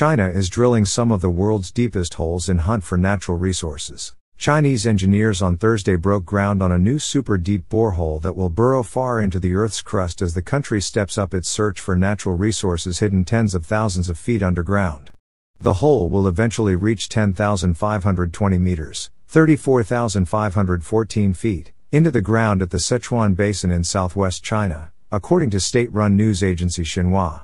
China is drilling some of the world's deepest holes in hunt for natural resources. Chinese engineers on Thursday broke ground on a new super deep borehole that will burrow far into the Earth's crust as the country steps up its search for natural resources hidden tens of thousands of feet underground. The hole will eventually reach 10,520 meters, 34,514 feet, into the ground at the Sichuan Basin in southwest China, according to state run news agency Xinhua.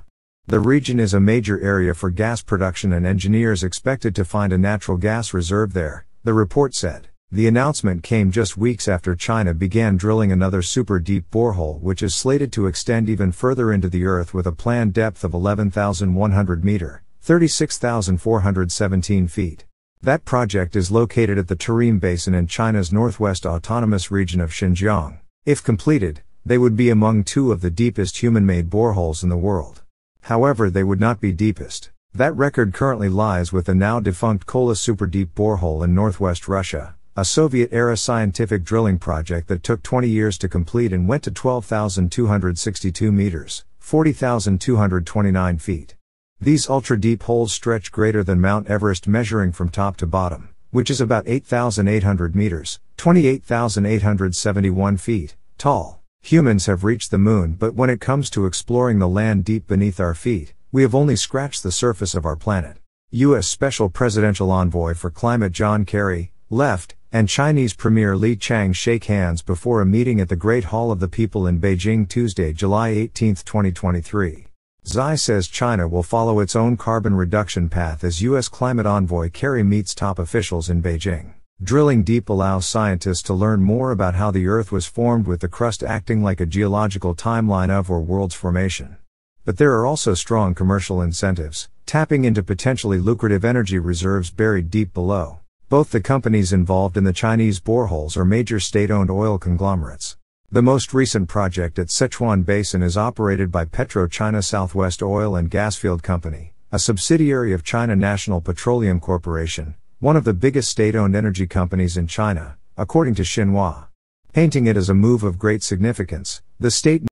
The region is a major area for gas production, and engineers expected to find a natural gas reserve there, the report said. The announcement came just weeks after China began drilling another super deep borehole, which is slated to extend even further into the earth with a planned depth of 11,100 meter, 36,417 feet. That project is located at the Tarim Basin in China's northwest autonomous region of Xinjiang. If completed, they would be among two of the deepest human made boreholes in the world. However, they would not be deepest. That record currently lies with the now defunct Kola Super Deep borehole in northwest Russia, a Soviet era scientific drilling project that took 20 years to complete and went to 12,262 meters, 40,229 feet. These ultra deep holes stretch greater than Mount Everest, measuring from top to bottom, which is about 8,800 meters, 28,871 feet, tall. Humans have reached the moon, but when it comes to exploring the land deep beneath our feet, we have only scratched the surface of our planet. U.S. Special Presidential Envoy for Climate John Kerry, left, and Chinese Premier Li Qiang shake hands before a meeting at the Great Hall of the People in Beijing Tuesday, July 18, 2023. Xi says China will follow its own carbon reduction path as U.S. climate envoy Kerry meets top officials in Beijing. Drilling deep allows scientists to learn more about how the Earth was formed with the crust acting like a geological timeline of or world's formation. But there are also strong commercial incentives, tapping into potentially lucrative energy reserves buried deep below. Both the companies involved in the Chinese boreholes are major state owned oil conglomerates. The most recent project at Sichuan Basin is operated by PetroChina Southwest Oil and Gasfield Company, a subsidiary of China National Petroleum Corporation, one of the biggest state owned energy companies in China, according to Xinhua. Painting it as a move of great significance, the state